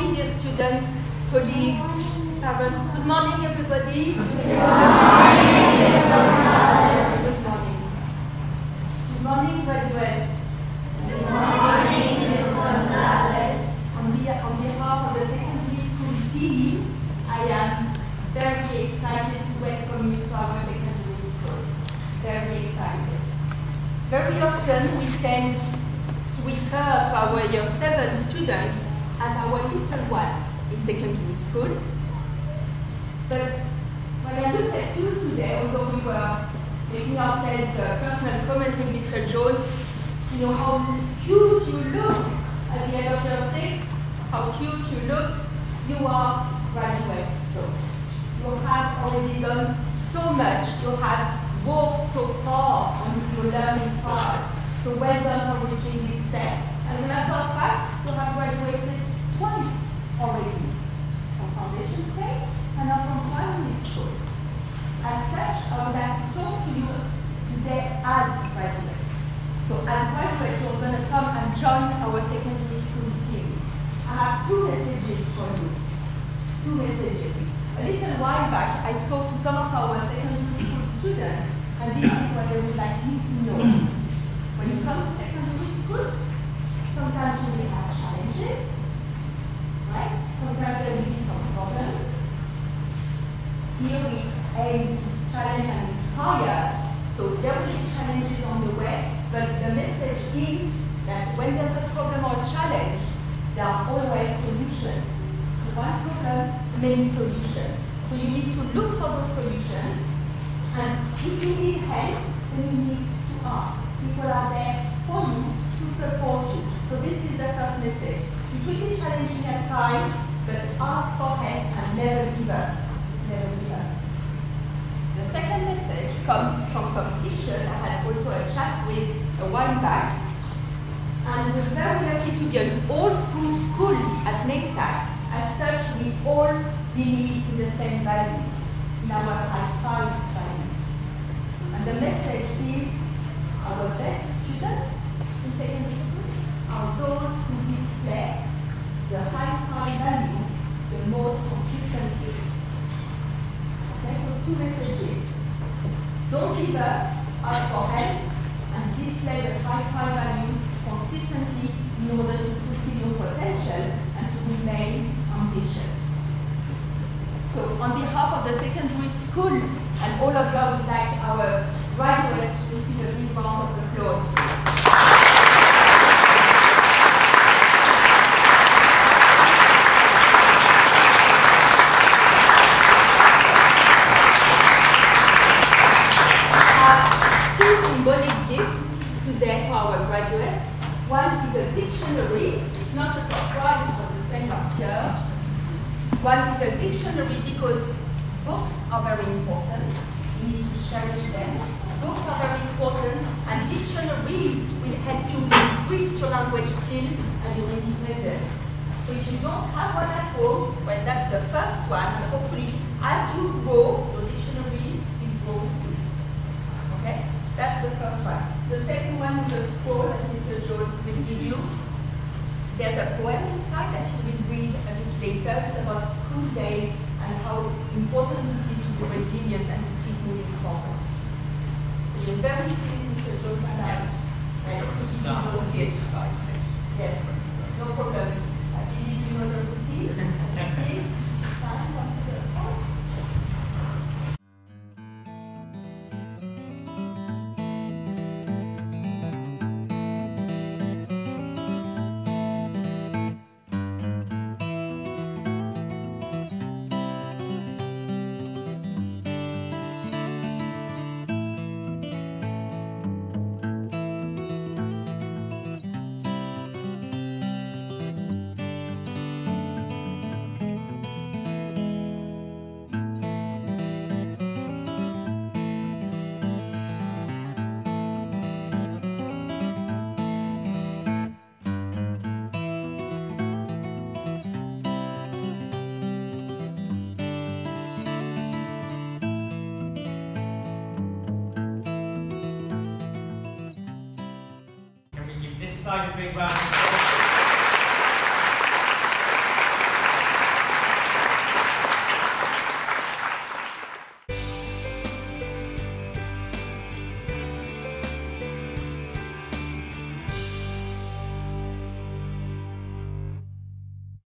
morning, dear students, colleagues, parents. Good morning, everybody. Good morning. Good morning, graduates. On, be- on behalf of the secondary school team, I am very excited to welcome you to our secondary school. Very excited. Very often we tend to refer to our year 7 students as our little ones in secondary school. But when I look at you today, although we were making ourselves a personal comment with Mr. Jones, you know how cute you look at the end of your 6, how cute you look, you are graduates too. You have already done so much, you have walked so far on your learning path. So well done for reaching this step. As a matter of fact, you have graduated twice already, from foundation stage and now from primary school. As such, I would like to talk to you today as graduates. So as graduates, you're going to come and join our secondary school team. I have two messages for you. Two messages. A little while back, I spoke to some of our secondary school students, and this is what they would like you to know. When you come to secondary school, sometimes you will have challenges, right? Sometimes there will be some problems. Here we aim to challenge and inspire, so there will be challenges on the way, but the message is that when there's a problem or challenge, there are always solutions. To one problem, many solutions. So you need to look for those solutions, and if you need help, then you need to ask. People are there for you to support you. So this is the first message. It will be challenging at times, but ask for help and never give up. Never give up. The second message comes from some teachers I had also a chat with a while back. And we're very lucky to be an all-through school at NASAC. As such, we all believe in the same values, in our high five values. And the message is our best students in secondary school are those who display the high five values the most consistently. Okay, so two messages. Don't give up, ask for help, and display the high five values consistently in order to fulfill your potential and to remain ambitious. So on behalf of the secondary school and all of you, would like our graduates to receive a big round of applause. have two symbolic gifts today for our graduates. One is a dictionary. It's not a surprise, it was the same last year. One is a dictionary because books are very important. We need to cherish them. Books are very important, and dictionaries will help you increase your language skills and your independence. So if you don't have one at home, well, that's the first one, and hopefully, as you grow, your dictionaries will grow too. Okay? That's the first one. The second one is a scroll that Mr. Jones will give you. There's a poem inside that you will read a bit later. It's about school days and how important it is to be resilient and to keep moving forward. So you're very pleased, Mr. Jones, and I I The see start those on this gifts. side, please. Yes, no problem. I believe you know the routine. Please, stand up to the this side a big of applause?